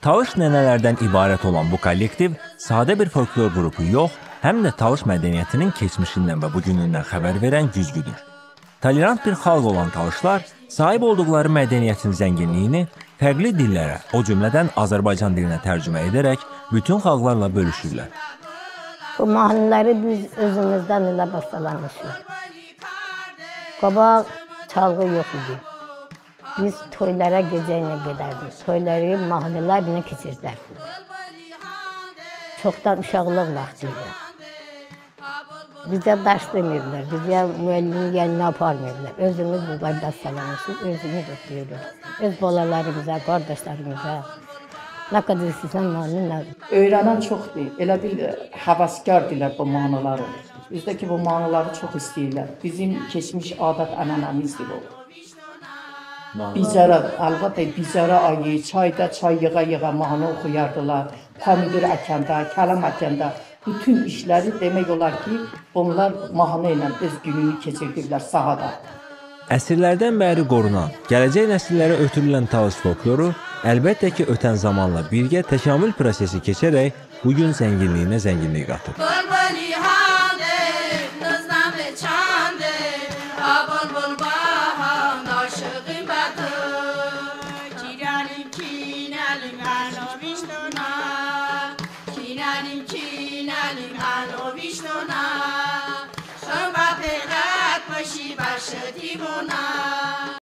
Talış nənələrdən ibarət olan bu kollektiv sadə bir folklor qrupu yox, həm də Talış mədəniyyətinin keçmişindən və bugünündən xəbər verən güzgüdür. Tolerant bir xalq olan Talışlar sahib olduqları mədəniyyətin zənginliyini fərqli dillərə, o cümlədən Azərbaycan dilinə tərcümə edərək bütün xalqlarla bölüşürlər. Bu mahnıları biz özümüzdən elə basalamışıq. Qabaq çalğı yox idi. Biz toylara gecə ilə gedərdik. Toyları mahnılarla keçirdik. Çoxdan uşaqlıq vaxtı idi. Bizə dərs deməyiblər, bizə müəllimin yanına aparmayıblar. Özümüz burada bəstələmişik, özümüz oxuyuruq. Öz balalarımıza, qardaşlarımıza. Nə qədər istəsən mahnı, nə Öyrənən çoxdur. Elə bil həvəskardılar bu mahnıları. Bizdəki bu mahnıları çox istəyirlər. Bizim keçmiş adət ənənəmizdir bu. Bicara, əlbəttə bicara ayı, çayda çay yığa-yığa mahnı oxuyardılar. Pomidor əkəndə, kələm əkəndə bütün işləri demək olar ki, onlar mahnı ilə öz gününü keçirdilər sahada. Əsrlərdən bəri qorunan, gələcək nəsillərə ötürülən taos folkloru əlbəttə ki, ötən zamanla birgə təkamül prosesi keçərək bu gün zənginliyinə zənginlik qatır. Barbali, کینالیم انو بیشتونا کینالیم کینالیم انو بیشتونا شما پیغت باشی بشه دیوونا